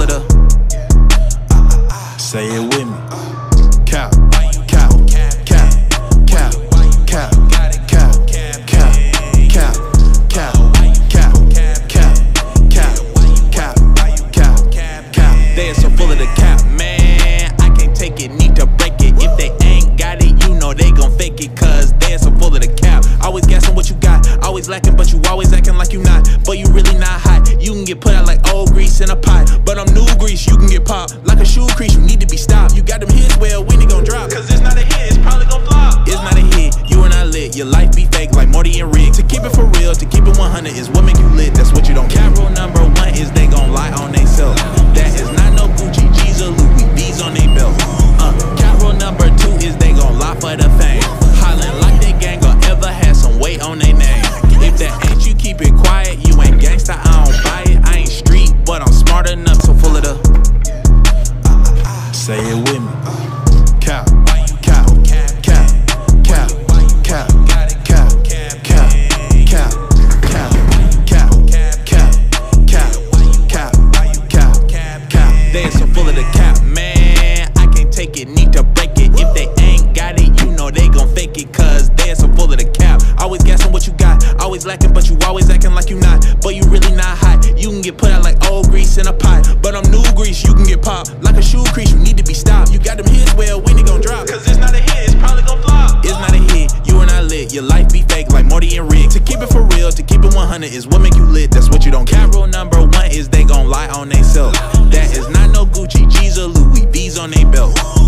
full of the. Say it with me. Cap, cap, cap, cap, cap, cap, cap, cap, cap, cap, cap, cap, cap, cap, cap. They are so full of the cap, man. I can't take it, need to break it. If they ain't got it, you know they gon' fake it. Cause they are so full of the cap. Always guessing what you got. Always lacking, but you always acting like you not. But you really not grease, you can get popped. Like a shoe crease, you need to be stopped. You got them hits, well, when they gon' drop? Cause it's not a hit, it's probably gon' flop. It's not a hit, you are not lit. Your life be fake like Morty and Rick. To keep it for real, to keep it 100 is what make you lit. That's what you don't cap. Rule number one is they gon' lie on they self. That is not no Gucci, G's or Louis V's on they belt. Uh, rule number two is they gon' lie for the fame. Hollin' like they gang or ever had some weight on they name. Say it with me. Cap, cap, cap, cap, cap, cap, cap, cap, cap, cap, cap, cap, cap, cap, cap. Cap, cap. You got. Always lacking, but you always acting like you not. But you really not hot. 100 is what make you lit. That's what you don't care. Rule number one is they gon' lie on they self. That is not no Gucci, G's or Louis V's on they belt.